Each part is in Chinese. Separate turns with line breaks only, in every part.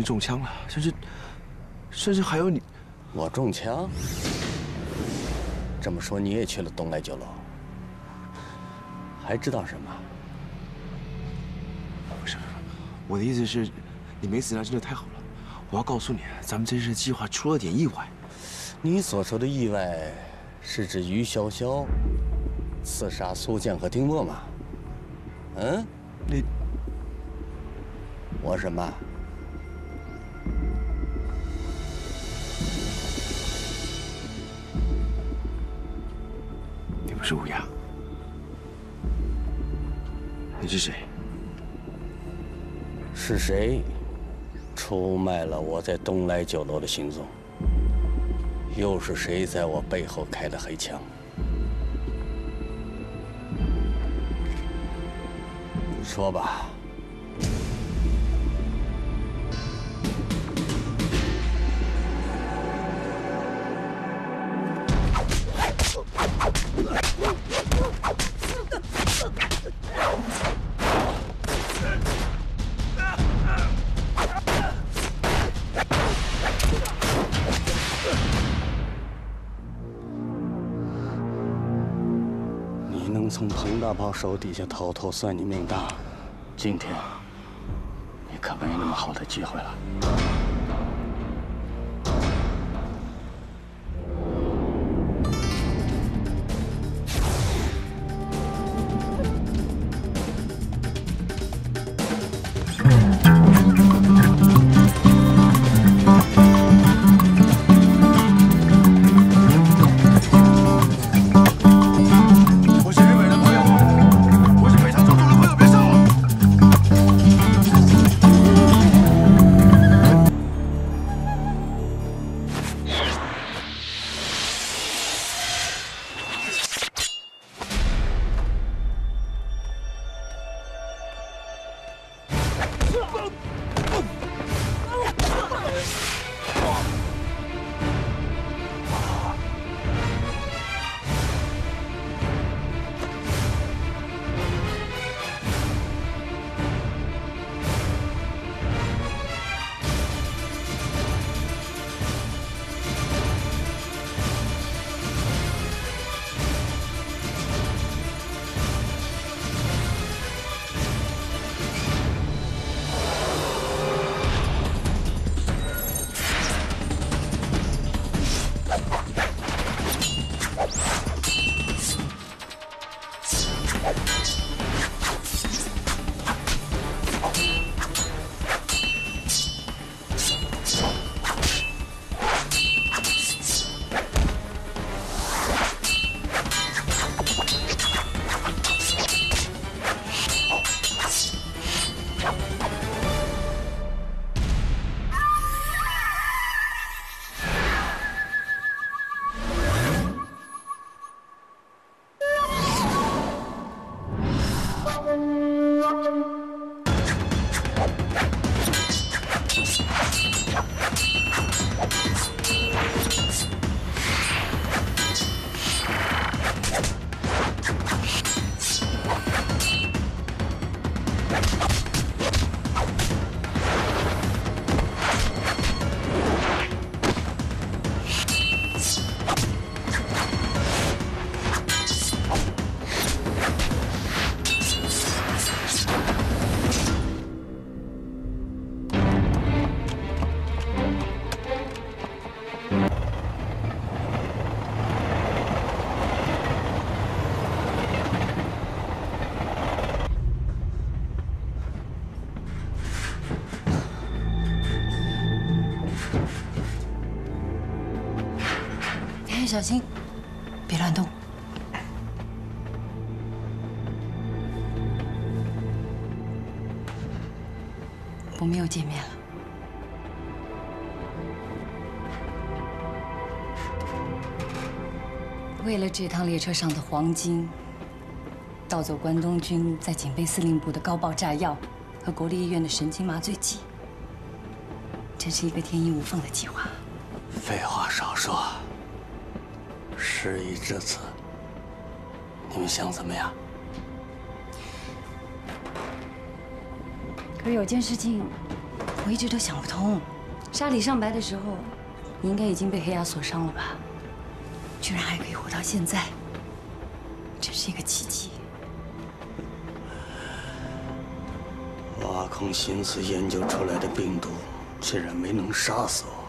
经中枪了，甚至，甚至还有你，
我中枪。这么说，你也去了东来酒楼？还知道什么？
不是，我的意思是，你没死，那真的太好了。我要告诉你，咱们这次计划出了点意外。
你所说的意外，是指于潇潇刺杀苏建和丁墨吗？嗯？
你，
我什么？
是乌鸦？你是谁？
是谁出卖了我在东来酒楼的行踪？又是谁在我背后开的黑枪？说吧。你能从彭大炮手底下逃脱，算你命大。今天，你可没那么好的机会了。
小心，别乱动。我们又见面了。为了这趟列车上的黄金，盗走关东军在警备司令部的高爆炸药和国立医院的神经麻醉剂，真是一个天衣无缝的计划。
废话少说。事已至此，你们想怎么样？
可是有件事情，我一直都想不通。沙里上白的时候，你应该已经被黑鸦所伤了吧？居然还可以活到现在，真是一个奇迹。
挖空心思研究出来的病毒，竟然没能杀死我，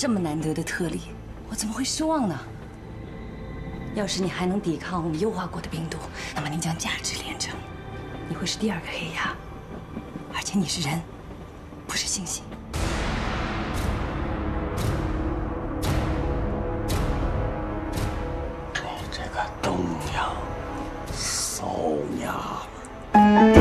这么难得的特例，我怎么会失望呢？要是你还能抵抗我们优化过的病毒，那么你将价值连城，你会是第二个黑鸦，而且你是人，不是猩猩。
你这个东娘、骚娘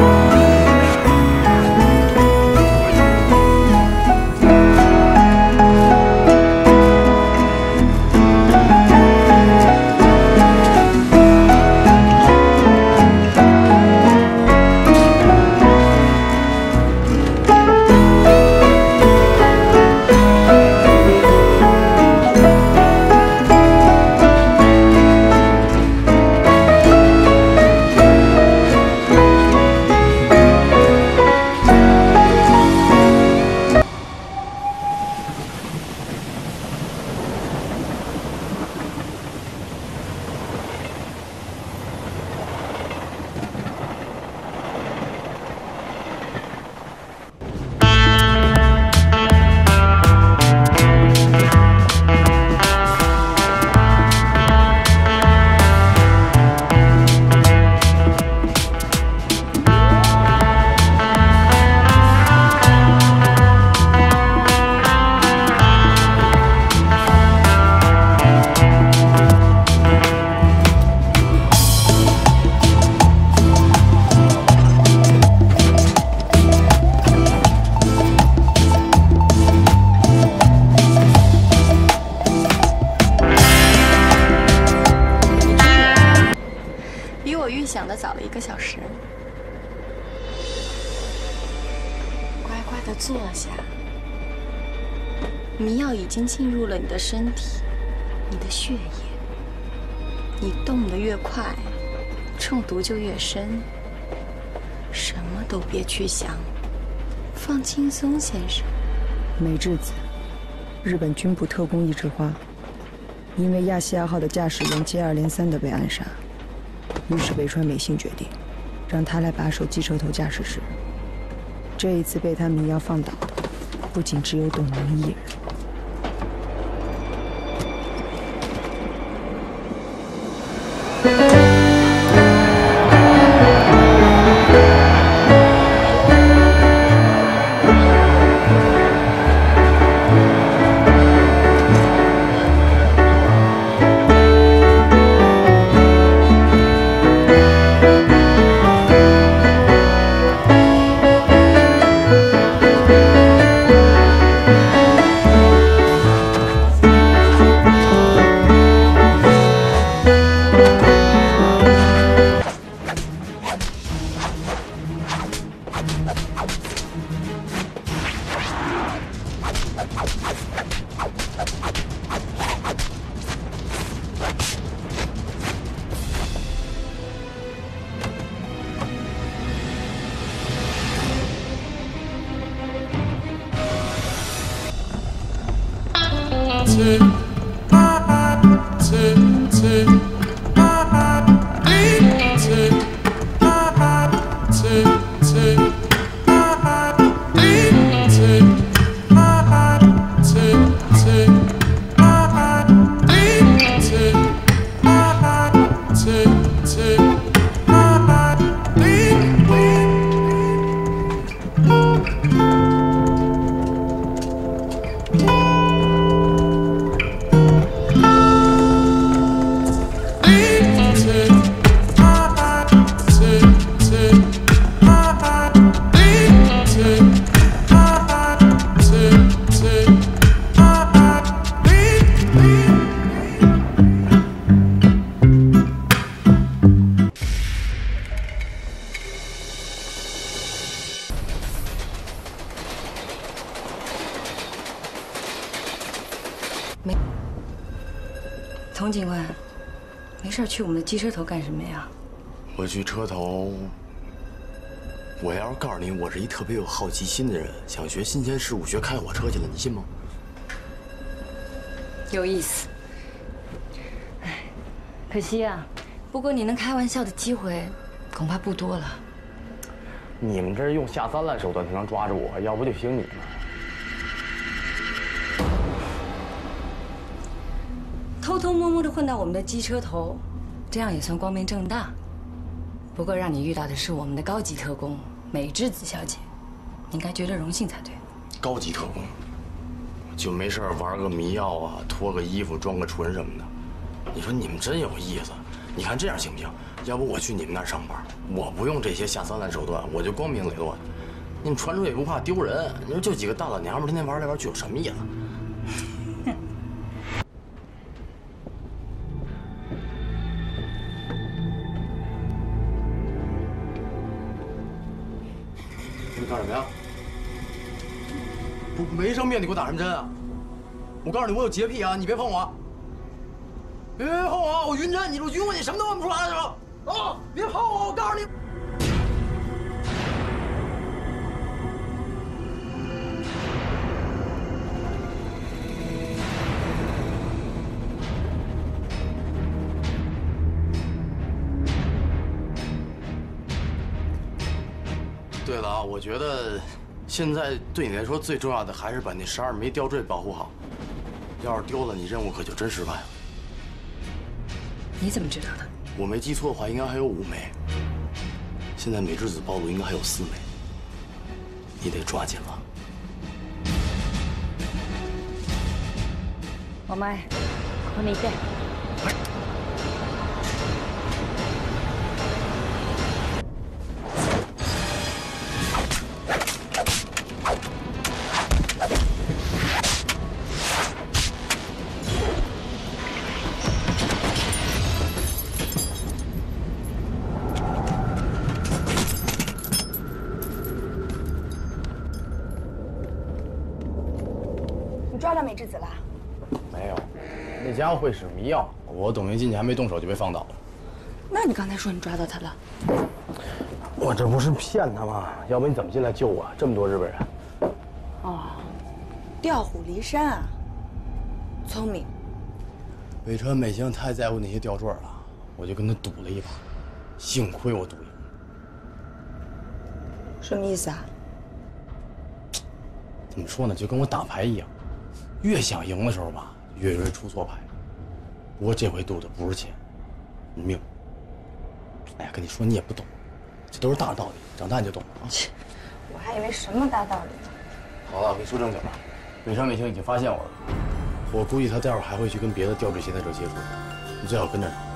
迷药已经进入了你的身体，你的血液。你动得越快，中毒就越深。什么都别去想，放轻松，先生。
美智子，日本军部特工一枝花，因为亚细亚号的驾驶员接二连三的被暗杀，于是北川美幸决定让他来把守机车头驾驶室。这一次被他迷药放倒的，不仅只有董明一人。take, take.
没。童警官，没事去我们的机车头干什么呀？
我去车头。我要是告诉你，我是一特别有好奇心的人，想学新鲜事物，学开火车去了，你信吗？
有意思。哎，可惜啊。不过你能开玩笑的机会，恐怕不多了。
你们这是用下三滥手段才能抓住我，要不就凭你们。
摸摸的混到我们的机车头，这样也算光明正大。不过让你遇到的是我们的高级特工美智子小姐，你应该觉得荣幸才对。
高级特工，就没事玩个迷药啊，脱个衣服装个纯什么的。你说你们真有意思。你看这样行不行？要不我去你们那儿上班，我不用这些下三滥手段，我就光明磊落。你们传出去也不怕丢人。你说就几个大老娘们天天玩来玩去有什么意思？你给我打什么针啊？我告诉你，我有洁癖啊！你别碰我，别碰我！我晕针，你我晕过你什么都问不出来是吧？啊！别碰我！我告诉你。对了啊，我觉得现在对你来说最重要的还是把那十二枚吊坠保护好。要是丢了，你任务可就真失败了。
你怎么知道的？
我没记错的话，应该还有五枚。现在美智子暴露，应该还有四枚。你得抓紧了。
我麦，我那。
家伙会使迷药，我等没进去，还没动手就被放倒了。
那你刚才说你抓到他了？
我这不是骗他吗？要不你怎么进来救我？这么多日本人。
哦，调虎离山啊，聪明。
北川美香太在乎那些吊坠了，我就跟他赌了一把，幸亏我赌赢。
什么意思啊？
怎么说呢？就跟我打牌一样，越想赢的时候吧，越容易出错牌。不过这回赌的不是钱，是命。哎呀，跟你说你也不懂，这都是大道理，长大你就懂了啊。
切，我还以为什么大道理呢。
好了，我跟你说正经的，北山美星已经发现我了，我估计他待会儿还会去跟别的吊坠携带者接触，你最好跟着他。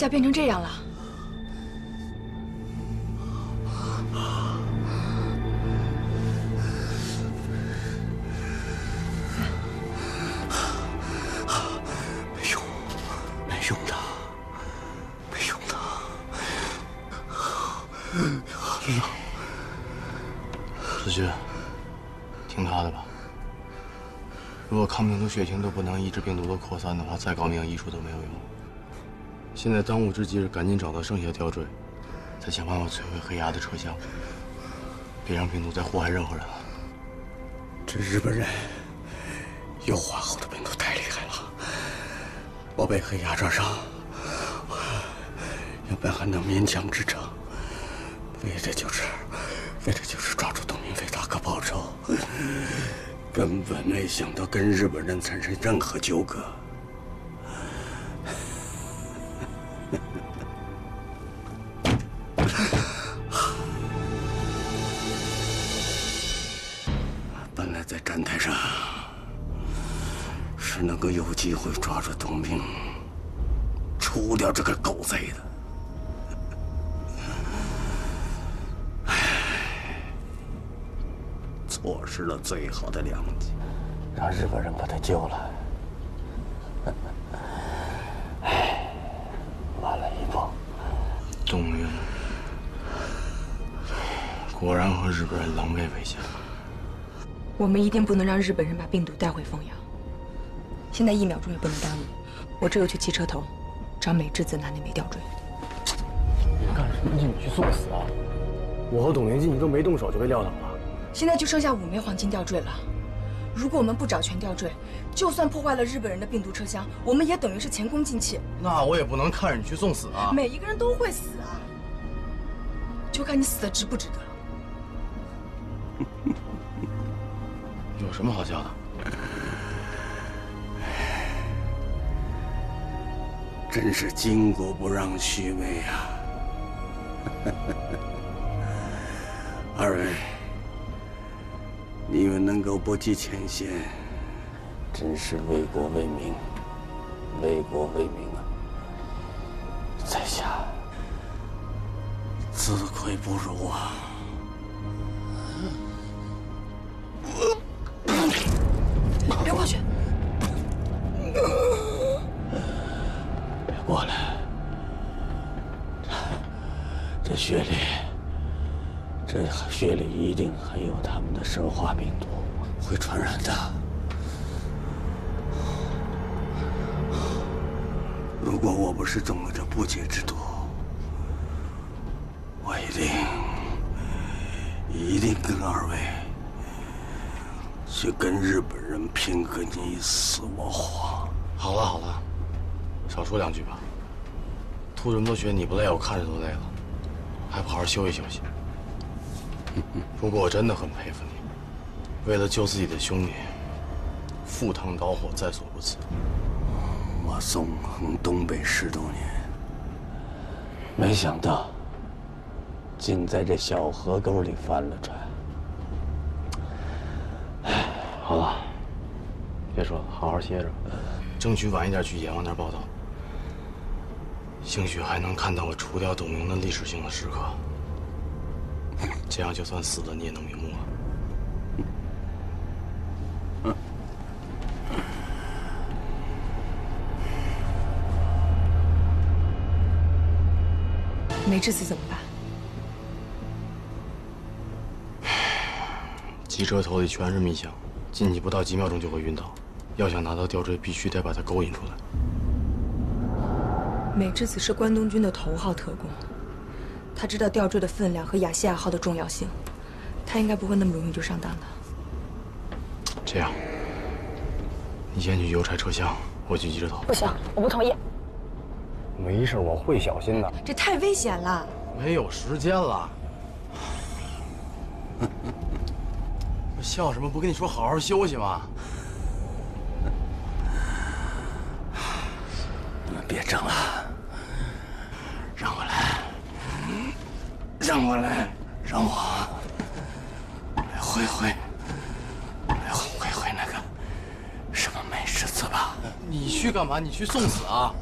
么突然一下变成这样了？
没用，没用的，没用的。
子君，听他的吧。如果抗病毒血清都不能抑制病毒的扩散的话，再高明的医术都没有用。现在当务之急是赶紧找到剩下的吊坠，再想办法摧毁黑鸭的车厢，别让病毒再祸害任何人了。
这日本人优化后的病毒太厉害了，我被黑鸭抓伤，原本还能勉强支撑，为的就是为的就是抓住董明飞大哥报仇，根本没想到跟日本人产生任何纠葛。本来在站台上是能够有机会抓住董明，除掉这个狗贼的。错失了最好的良机，让日本人把他救了。唉，晚了一步。
董明，果然和日本人狼狈为奸。
我们一定不能让日本人把病毒带回凤阳。现在一秒钟也不能耽误，我这就去汽车头，找美智子拿那枚吊坠。
你干什么去？你去送死啊！我和董连进你都没动手就被撂倒了。
现在就剩下五枚黄金吊坠了。如果我们不找全吊坠，就算破坏了日本人的病毒车厢，我们也等于是前功尽弃。
那我也不能看着你去送死啊！
每一个人都会死啊，就看你死的值不值得。
有什么好笑的？
真是巾帼不让须眉啊！二位，你们能够不计前嫌，真是为国为民，为国为民啊！在下自愧不如啊！定含有他们的生化病毒，会传染的。如果我不是中了这不解之毒，我一定一定跟二位去跟日本人拼个你死我活。
好了好了，少说两句吧。吐这么多血，你不累，我看着都累了，还不好好休息休息。不过我真的很佩服你，为了救自己的兄弟，赴汤蹈火在所不辞。
我纵横东北十多年，没想到竟在这小河沟里翻了船。
好了，别说了，好好歇着。
争取晚一点去阎王那儿报道。兴许还能看到我除掉董明的历史性的时刻。这样就算死了，你也能瞑目啊。
美智子怎么办？
机车头里全是密箱，进去不到几秒钟就会晕倒。要想拿到吊坠，必须得把它勾引出来。
美智子是关东军的头号特工，他知道吊坠的分量和雅西亚号的重要性，他应该不会那么容易就上当的。
这样，你先去邮差车厢，我去机车头。
不行，我不同意，
没事，我会小心的。
这太危险了。
没有时间了。笑什么？不跟你说好好休息吗？
你们别争了，让我来让我来会会来会会那个什么美智子吧。
你去干嘛？你去送死啊？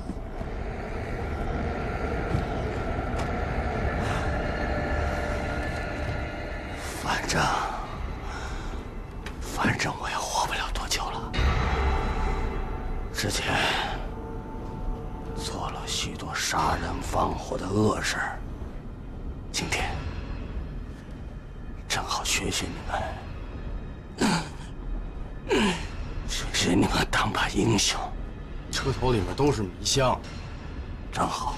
反正反正我也活不了多久了。之前做了许多杀人放火的恶事谢谢你们，谢谢你们当把英雄。
车头里面都是迷香，
正好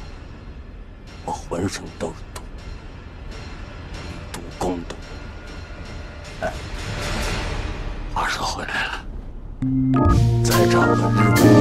我浑身都是毒，以毒攻毒。哎，话说回来了，再找个日本女的垫背。